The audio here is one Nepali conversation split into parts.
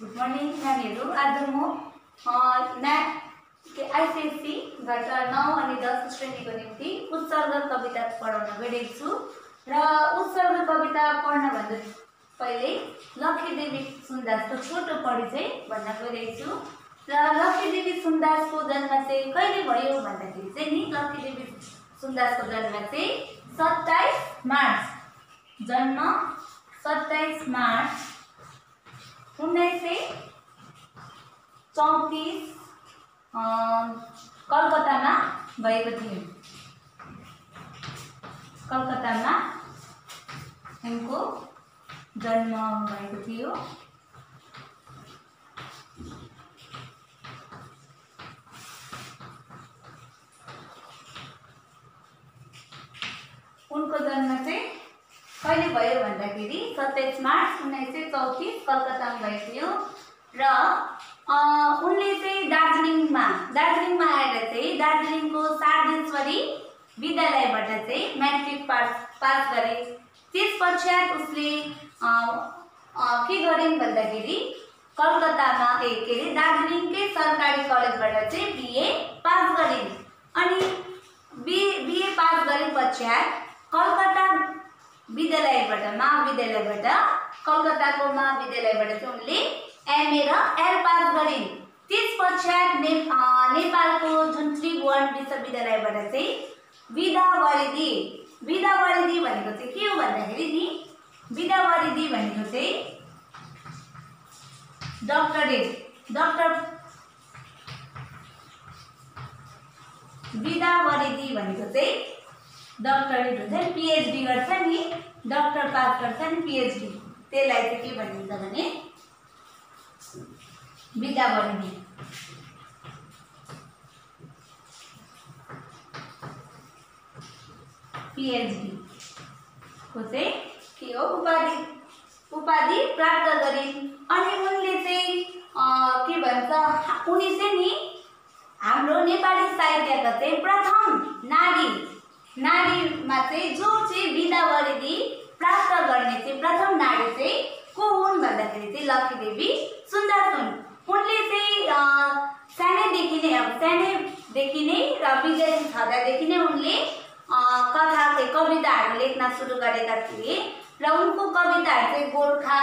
गुड मर्निङ नानीहरू आज म के आइसिएससीबाट नौ अनि दस श्रेणीको निम्ति उत्सर्ग कविता पढाउन गइरहेको छु। र उत्सर्ग कविता पढ्नभन्दा पहिले लक्ष्मीदेवी सुन्दासको छोटो परिचय भन्न गइरहेको छु। र लक्ष्मीदेवी सुन्दासको जन्म चाहिँ कहिले भयो भन्दाखेरि चाहिँ नि लक्ष्मीदेवी सुन्दासको जन्म चाहिँ सत्ताइस मार्च। जन्म सत्ताइस मार्च उन्नाइस सय चौतिस कलकत्तामा भएको थियो कलकत्तामा उनको जन्म भएको थियो उनको जन्म चाहिँ कहिले भयो भन्दाखेरि सत्ताइस मार्च उन्नाइस सय चौतिस कलकत्तामा भएको थियो। र उनले चाहिँ दार्जिलिङमा दार्जिलिङमा आएर चाहिँ दार्जिलिङको सार्देश्वरी विद्यालयबाट चाहिँ म्याट्रिक पास पास गरे। त्यस पश्चात उसले के गरिन् भन्दाखेरि कलकत्तामा ए के अरे दार्जिलिङकै सरकारी कलेजबाट चाहिँ बिए पास गरिन्। अनि बि बिए पास गरे पश्चात कलकत्ता विद्यालयबाट महाविद्यालयबाट कलकत्ताको महाविद्यालयबाट चाहिँ उनले एमए र एल पास गरिन्। त्यस पश्चात ने नेपालको जुन त्रिभुवन विश्वविद्यालयबाट चाहिँ विधावरिदी विधावरिदी भनेको चाहिँ के हो भन्दाखेरि नि विधावरिदी भनेको चाहिँ डक्टरेट डक्टर विधावरिदी भनेको चाहिँ डक्टरेट हुन्छ नि पिएचडी गर्छ नि डक्टर पास गर्छ नि पिएचडी त्यसलाई चाहिँ के भनिन्छ भने विधावरिदी पिएचडी को चाहिँ के हो उपाधि। उपाधि प्राप्त गरिन् अनि उनले चाहिँ अ, के भन्छ उनी चाहिँ नि हाम्रो नेपाली साहित्यका चाहिँ प्रथम नारी। नारीमा चाहिँ जो चाहिँ विधावरिदी प्राप्त गर्ने चाहिँ प्रथम नारी चाहिँ को हुन् भन्दाखेरि चाहिँ लक्ष्मीदेवी सुन्दर हुन्। उनले चाहिँ सानैदेखि नै अब सानैदेखि नै र विद्यार्थी छँदादेखि नै उनले कथा कविताहरू लेख्न सुरु गरेका थिए र उनको कविताहरू चाहिँ गोर्खा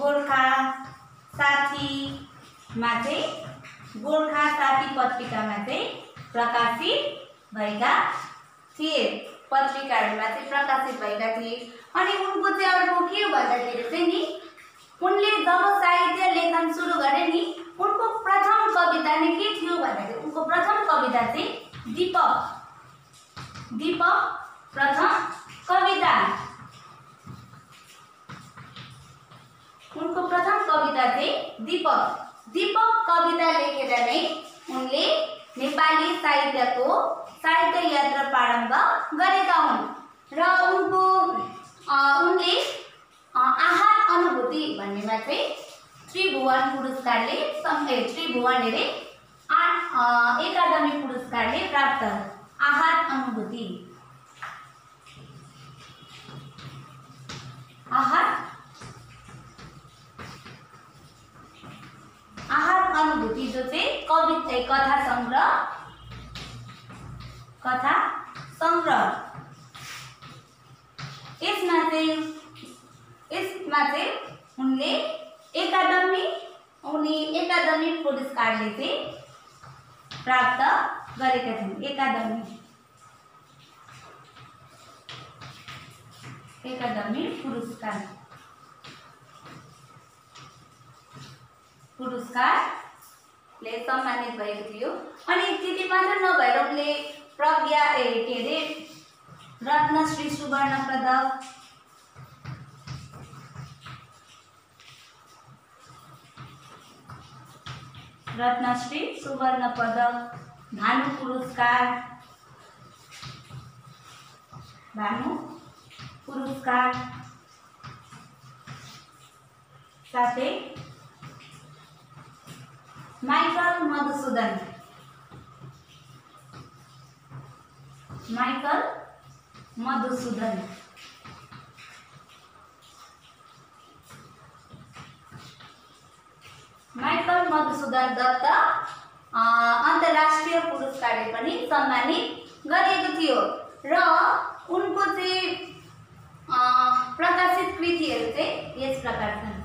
गोर्खा साथीमा चाहिँ गोर्खा साथी पत्रिकामा चाहिँ प्रकाशित भएका थिए। पत्रिकाहरूमा चाहिँ प्रकाशित भएका थिए। अनि उनको चाहिँ अर्को के भन्दाखेरि चाहिँ नि उनले जब साहित्य लेखन सुरु गरे नि उनको प्रथम कविता नै के थियो भन्दाखेरि उनको प्रथम कविता चाहिँ दीपक। दीपक प्रथम कविता। उनको प्रथम कविता चाहिँ दीपक। दीपक कविता लेखेर नै उनले नेपाली साहित्यको साहित्य यात्रा प्रारम्भ गरेका हुन्। र उनको उनले अ, आहत अनुभूति भन्नेमा चाहिँ त्रिभुवन पुरस्कारले त्रिभुवन अरे आठ अ, एकाडमी पुरस्कारले प्राप्त आहत अनुभूति। आहत आहत अनुभूति जो चाहिँ कविता ए, कथा सङ्ग्रह कथा सङ्ग्रह यसमा चाहिँ यसमा चाहिँ उनले एकाडमी उनी एकाडमी पुरस्कारले प्राप्त गरेका एकाडमी एकाडमी पुरस्कार। पुरस्कारले सम्मानित भएको थियो। अनि त्यति मात्र नभएर उनले प्रज्ञा ए के अरे रत्नश्री सुवर्ण पदक रत्नश्री सुवर्ण पदक भानु पुरस्कार। भानु पुरस्कार। साथै Michael Madhusudan Michael Madhusudan Michael Madhusudan Dutt अन्तर्राष्ट्रिय पुरस्कारले पनि सम्मानित गरिएको थियो र उनको चाहिँ प्रकाशित कृतिहरू चाहिँ यस प्रकार छन्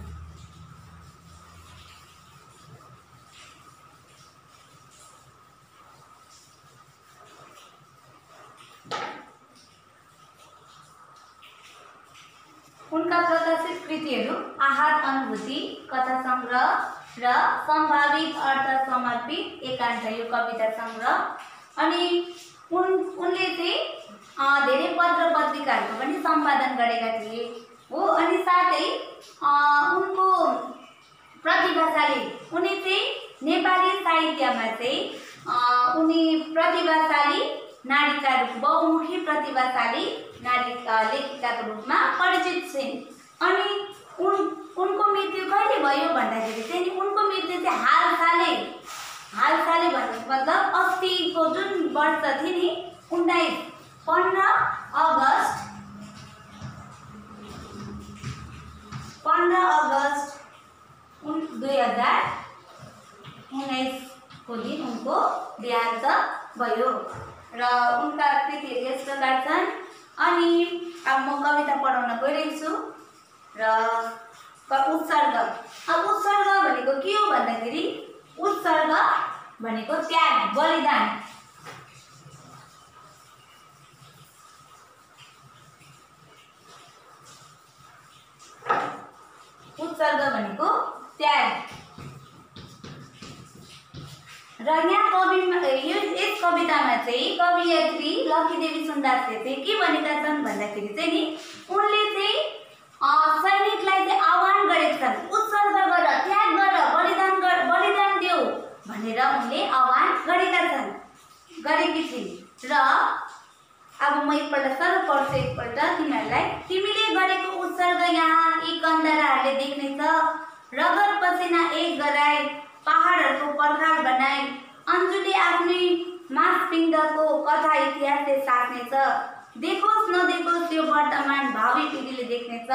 अनुभूति कथा सङ्ग्रह र सम्भावित अर्थ समर्पित एकान्त यो कविता सङ्ग्रह अनि उन उनले चाहिँ धेरै पत्र पत्रिकाहरूको पनि सम्पादन गरेका थिए। हो अनि साथै उनको प्रतिभाशाली उनी चाहिँ नेपाली साहित्यमा चाहिँ उनी प्रतिभाशाली नारीका रूप बहुमुखी प्रतिभाशाली नारी लेखिकाको रूपमा परिचित छिन्। अनि उन उनको मृत्यु कहिले भयो भन्दाखेरि चाहिँ नि उनको मृत्यु चाहिँ हालसालै हालसालै भन्नुको मतलब अस्तिको जुन वर्ष थियो नि उन्नाइस पन्ध्र अगस्त पन्ध्र अगस्त उन दुई हजार उन्नाइसको दिन उनको देहान्त भयो। र उनका कृतिहरू यस प्रकार छन्। अनि अब म कविता पढाउन गइरहेको छु र उत्सर्ग। अब उत्सर्ग भनेको के हो भन्दाखेरि उत्सर्ग भनेको त्याग बलिदान। उत्सर्ग भनेको त्याग। र यहाँ कविमा यो यस कवितामा चाहिँ कवियत्री लक्ष्मीदेवी सुन्दासले चाहिँ के भनेका छन् भन्दाखेरि चाहिँ नि उनले चाहिँ अ, सैनिकलाई चाहिँ आह्वान गरेका छन् उत्सर्ग गर त्याग गर बलिदान गर बलिदान देऊ भनेर उनले आह्वान गरेका छन् गरेकी छिन् र अब म एकपल्ट सर पढ्छु एकपल्ट तिमीहरूलाई। तिमीले गरेको उत्सर्ग यहाँ यी कन्दराहरूले देख्नेछ रगत पसिना एक गराए पहाडहरूको पर्खाल बनाए अन्जुले आफ्नै मासपिण्डको कथा इतिहासले साट्नेछ देखोस् नदेखोस् यो वर्तमान भावी पिँढीले देख्नेछ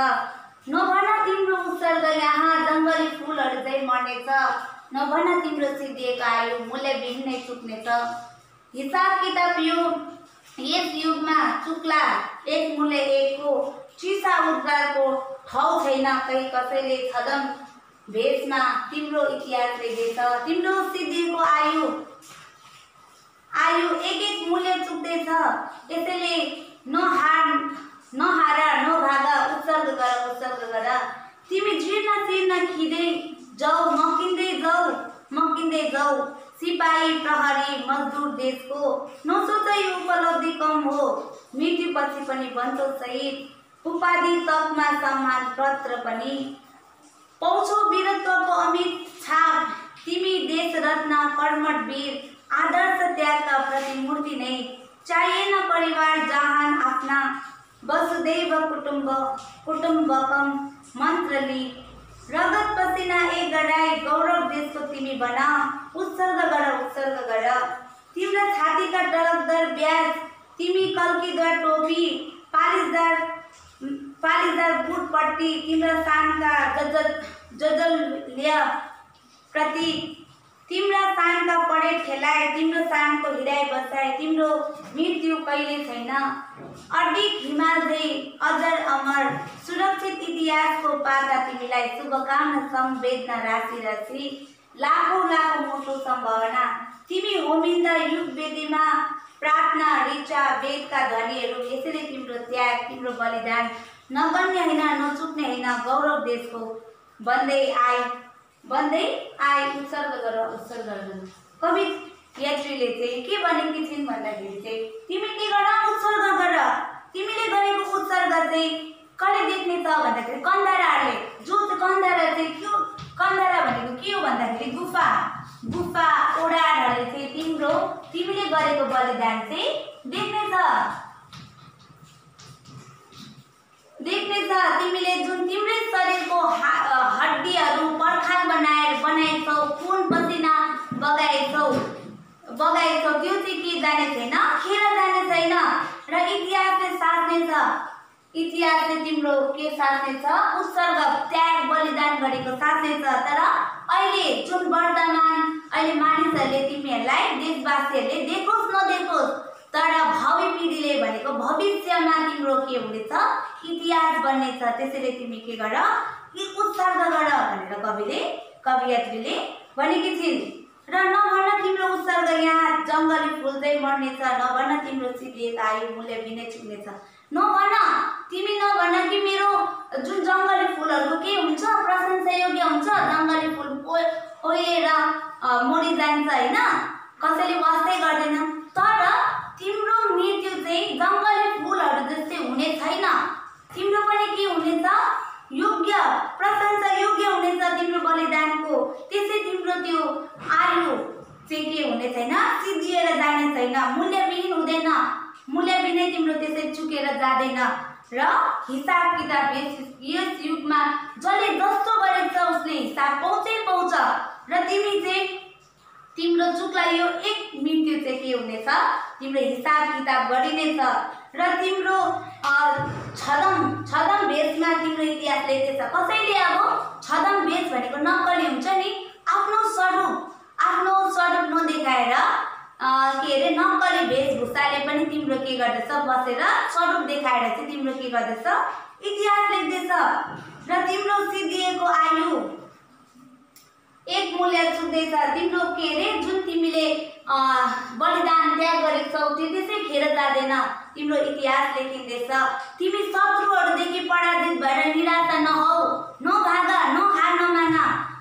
नभन तिम्रो उत्सर्ग यहाँ जङ्गली फुलहरू चाहिँ मर्नेछ नभन तिम्रो सिद्धिएको आयु मूल्यविहीन नै चुक्नेछ हिसाब किताब यो यस युगमा चुक्ला एक मूल्य एकको चिसा उद्धारको ठाउँ छैन कहीँ कसैले छदम भेषमा तिम्रो इतिहास लेखेछ। तिम्रो सिद्धिको आयु आयु एक एक मूल्य चुक्दैछ। यसैले नहार नहार नभाग उत्सर्ग गर उत्सर्ग गर। तिमी जीर्ण जीर्ण खिँदै जाऊ मकिँदै जाऊ मकिँदै जाऊ। सिपाही, प्रहरी, मजदुर देशको नसोच यो उपलब्धि कम हो। मृत्युपछि पनि शहीद उपाधि तकमा सम्मान पत्र पनि। पाउँछौ वीरत्वको अमित छाप। तिमी देश रत्न, कर्मठ वीर, आदर्श त्यागका प्रतिमूर्ति नै। चाहिएन परिवार जहान आफ्ना। वसुदैव कुटुम्ब, कुटुम्बकम मन्त्रली। रगत पसिना एक गराई गौरव देशको तिमी बना। उत्सर्ग गर उत्सर्ग गर तिम्रो छातीका टलकदर ब्याज तिमी कल्कीदार टोपी पालिसदार पालिसदार बुटपट्टि तिम्रो शानका जजल जजल्य प्रतीक। तिम्रा शानका पढे खेलाए तिम्रो शानको हिराए बसाए तिम्रो मृत्यु कहिले छैन? अडिक हिमाल झै अजर अमर सुरक्षित इतिहासको पाता तिमीलाई शुभकामना संवेदना राशि राशि लाखौँ लाखौँ मोटो सम्भावना। तिमी होमिन्दा युग वेदीमा प्रार्थना ऋचा वेदका ध्वनिहरू यसैले तिम्रो त्याग तिम्रो बलिदान नगन्य होइन नचुक्ने होइन गौरव देशको भन्दै आए। भन्दै आए उत्सर्ग गर उत्सर्ग कवि यात्रीले चाहिँ के भनेकी छिन् भन्दाखेरि चाहिँ तिमी के गर? उत्सर्ग गर। तिमीले गरेको उत्सर्ग चाहिँ कसले देख्ने छ भन्दाखेरि कन्दाराहरूले जो कन्दारा चाहिँ के हो? कन्दारा भनेको के हो भन्दाखेरि गुफा। गुफा ओडारहरूले चाहिँ तिम्रो तिमीले गरेको बलिदान चाहिँ देख्नेछ देख्नेछ तिमीले जुन तिम्रै शरीरको हड्डीहरू पर्खाल बनाएर बनाएछौ खुन पसिना बगाएछौ बगाएछौ त्यो चाहिँ के जाने छैन? खेर जाने छैन। र इतिहासले साट्नेछ इतिहासले तिम्रो के साट्नेछ उत्सर्ग त्याग बलिदान गरेको साट्नेछ तर अहिले अहिले जुन वर्तमान अहिले मानिसहरूले तिमीहरूलाई देशवासीहरूले देखोस् नदेखोस् तर भावी पिँढीले भनेको भविष्यमा तिम्रो के हुनेछ इतिहास बन्नेछ त्यसैले तिमी के गर उत्सर्ग गर भनेर कविले कवियत्रीले भनेकी छिन्। र नभन तिम्रो उत्सर्ग यहाँ जङ्गली फुल चाहिँ मर्नेछ नभन तिम्रो सिद्धिएको आयु मूल्य बिनै चुक्नेछ नभन तिमी नभन कि मेरो जुन जङ्गली फुलहरूको के हुन्छ प्रशंसायोग्य हुन्छ जङ्गली फुल ओएर मरिजान्छ होइन? कसैले वास्तै गर्दैन तर तिम्रो मृत्यु चाहिँ जङ्गली फुलहरू जस्तै हुने छैन के हुनेछ? योग्य प्रशंसा योग्य हुनेछ तिम्रो बलिदानको। त्यसै तिम्रो त्यो आयु चाहिँ के हुने छैन सिद्धिएर जाने छैन मूल्यविहीन हुँदैन। मूल्यविहीनै तिम्रो त्यसै चुकेर जाँदैन। र हिसाब किताब यस यस युगमा जसले जस्तो गरेको छ उसले हिसाब पाउँछै पाउँछ र तिमी चाहिँ तिम्रो चुकलाई यो एक मृत्यु चाहिँ के हुनेछ तिम्रो हिसाब किताब गरिनेछ। र तिम्रो छदम छदम भेषमा तिम्रो इतिहास लेख्दैछ कसैले अब छदम भेष भनेको नक्कली हुन्छ नि? आफ्नो स्वरूप आफ्नो स्वरूप नदेखाएर के अरे नक्कली वेशभूषाले पनि तिम्रो के गर्दैछ? बसेर स्वरूप देखाएर चाहिँ तिम्रो के गर्दैछ? इतिहास लेख्दैछ। र तिम्रो सिद्धिएको आयु एक मूल्य चुक्दैछ। तिम्रो के अरे जुन तिमीले बलिदान त्याग गरेको छौ त्यो त्यसै खेर जाँदैन। तिम्रो इतिहास लेखिँदैछ तिमी शत्रुहरूदेखि पराजित भएर निराशा नहौ नभाग नहार नमान।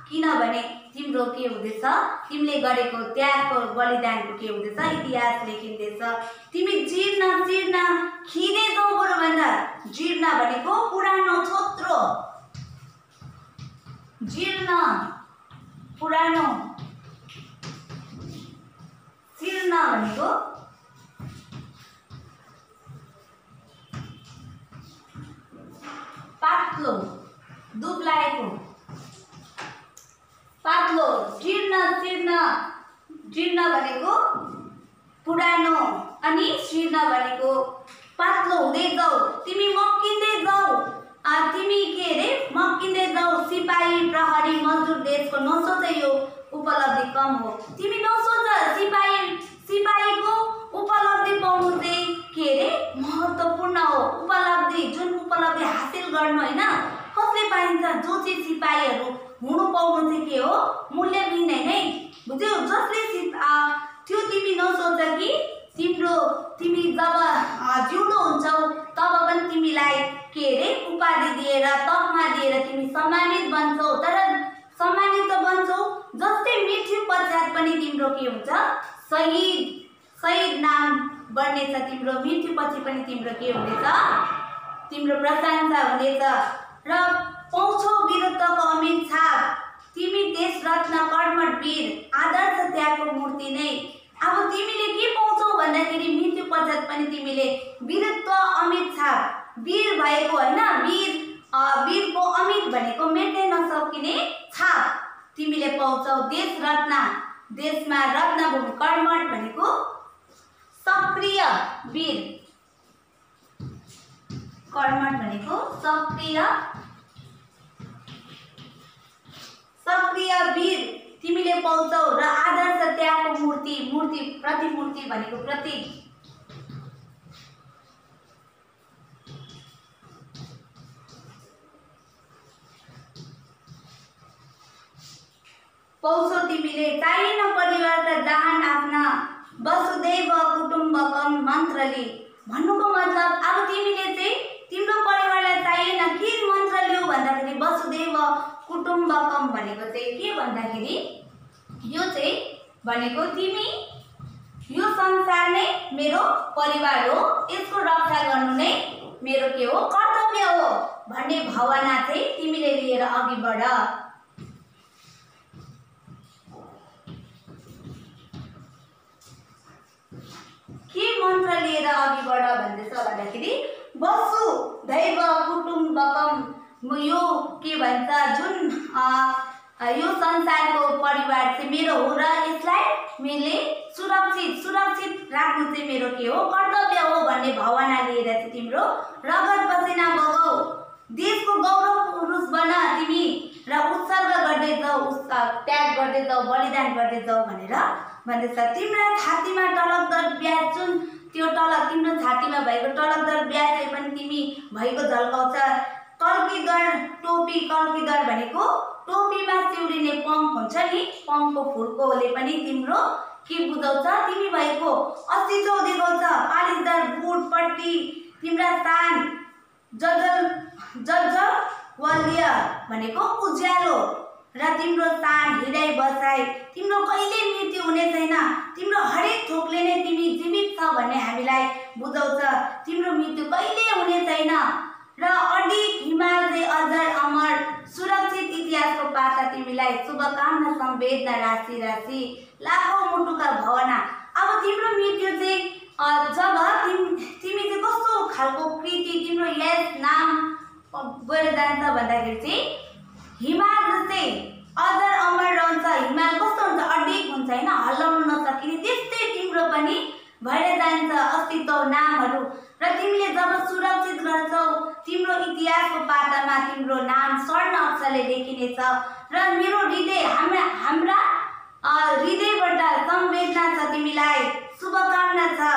किनभने तिम्रो के हुँदैछ? तिमीले गरेको त्यागको बलिदानको के हुँदैछ? इतिहास लेखिँदैछ तिमी जीर्ण जीर्ण खिँदैछौ बरुभन्दा। जीर्ण भनेको पुरानो थोत्रो जीर्ण पुरानो। जीर्ण भनेको Go. गर्नु होइन? कसले पाइन्छ? जो चाहिँ सिपाहीहरू हुनु पाउनु चाहिँ के हो? मूल्यविहीन नै बुझ्यौ जसले त्यो तिमी नसोच कि तिम्रो तिमी जब अ, जिउँदो हुन्छौ तब पनि तिमीलाई के अरे उपाधि दिएर तकमा दिएर तिमी सम्मानित बन्छौ। तर सम्मानित त बन्छौ जस्तै मृत्यु पश्चात पनि तिम्रो के हुन्छ? शहीद शहीद नाम बढ्नेछ तिम्रो मृत्युपछि पनि तिम्रो के हुनेछ? तिम्रो प्रशंसा हुनेछ र पाउँछौ वीरत्वको पाउँछौ र आदर्श त्यागको मूर्ति मूर्ति प्रतिमूर्ति भनेको प्रतीक। पाउँछौ तिमीले चाहिएन परिवारका जहान आफ्ना। वसुदैव कुटुम्बकम मन्त्रले। भन्नुको मतलब अब तिमीले चाहिँ तिम्रो परिवारलाई चाहिएन के मन्त्र लिऊ भन्दाखेरि वसुदैव कुटुम्बकम भनेको चाहिँ के भन्दाखेरि यो तिमी यो संसार नै मेरो परिवार हो। यसको रक्षा नै मेरो के हो? कर्तव्य हो भन्ने भावना चाहिँ तिमीले लिएर बढ। के लिएर अघि बढ भन्दैछ भन्दाखेरि वसु दैव कुटुम्बकम। यो के जुन यो संसारको परिवार चाहिँ मेरो हो र यसलाई मैले सुरक्षित सुरक्षित राख्नु चाहिँ मेरो के हो? कर्तव्य हो भन्ने भावना लिएर चाहिँ तिम्रो रगत पसिना बगाऊ। देशको गौरव पुरुष बन तिमी र उत्सर्ग गर्दै जाऊ त्याग गर्दै जाऊ बलिदान गर्दै जाऊ भनेर भन्दैछ। तिम्रा छातीमा टलकदर ब्याज जुन त्यो टलक तिम्रो छातीमा भएको टलकदर ब्याजले पनि तिमी भएको झल्काउँछ। कल्कीदर टोपी कल्कीदर भनेको टोपीमा चिउरिने पङ्क हुन्छ नि? पङ्कको फुलकोले पनि तिम्रो के बुझाउँछ। तिमी भएको अस्तित्व देखाउँछ पालिसदार बुट पट्टी तिम्रा तान जजल जजल वल्य भनेको उज्यालो र तिम्रो तान हृदय बसाइ। तिम्रो कहिले मृत्यु हुने छैन। तिम्रो हरेक थोकले नै तिमी जीवित छ भन्ने हामीलाई बुझाउँछ। तिम्रो मृत्यु कहिले हुने छैन? र अडिक हिमालय अजर अमर सुरक्षित इतिहासको पाता तिमीलाई शुभकामना सम्वेदना राशि राशि लाखौँ मुटुका भावना। अब तिम्रो मृत्यु चाहिँ जब तिम तिमी चाहिँ कस्तो खालको कृति तिम्रो यस नाम गएर जान्छ भन्दाखेरि चाहिँ हिमाल जस्तै अजर अमर रहन्छ हिमाल कस्तो हुन्छ अडिक हुन्छ होइन? हल्लाउनु नसकिने त्यस्तै तिम्रो पनि भएर जान्छ अस्तित्व नामहरू तिमीले जब सुरक्षित गर्छौ तिम्रो इतिहासको पातामा तिम्रो नाम स्वर्ण अक्षरले लेखिनेछ र मेरो हृदय हाम्रा हाम्रा हृदयबाट संवेदना छ तिमीलाई शुभकामना छ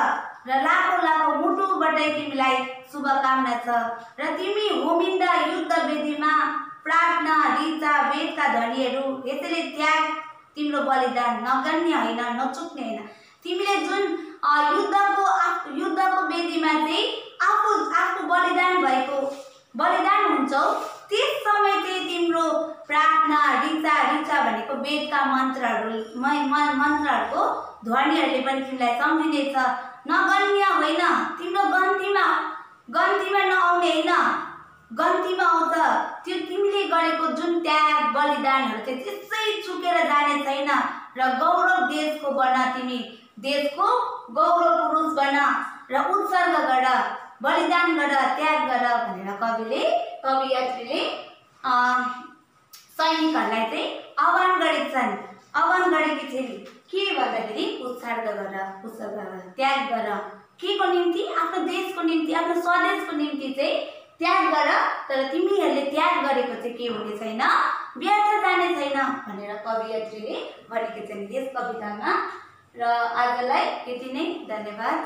र लाखौँ लाखौँ मुटुबाटै तिमीलाई शुभकामना छ र तिमी होमिन्दा युद्ध वेदीमा प्रार्थना ऋचा वेदका ध्वनिहरू यसरी त्याग तिम्रो बलिदान नगर्ने होइन नचुक्ने होइन। तिमीले जुन युद्धको युद्धको वेदीमा चाहिँ आफू आफू बलिदान भएको बलिदान हुन्छौ। त्यस समय चाहिँ तिम्रो प्रार्थना ऋचा ऋचा भनेको वेदका मन्त्रहरू मन्त्रहरूको ध्वनिहरूले पनि तिमीलाई सम्झिनेछ नगन्य होइन तिम्रो गन्तीमा गन्तीमा नआउने होइन गन्तीमा आउँछ। त्यो तिमीले गरेको जुन त्याग बलिदानहरू चाहिँ त्यसै चुकेर जाने छैन। र गौरव देशको बन तिमी देशको गौरव पुरुष बन र उत्सर्ग गर बलिदान गर त्याग गर भनेर कविले कवि यात्रीले अँ, सैनिकहरूलाई चाहिँ आह्वान गरेका छन् आह्वान गरेकी छिन् के भन्दाखेरि उत्सर्ग गर उत्सर्ग गर त्याग गर के को निम्ति? आफ्नो देशको निम्ति आफ्नो स्वदेशको निम्ति चाहिँ त्याग गर तर तिमीहरूले त्याग गरेको चाहिँ के हुने छैन? व्यर्थ जाने छैन भनेर कवि यात्रीले भनेको छन्। यस कवितामा र आजलाई यति नै। धन्यवाद।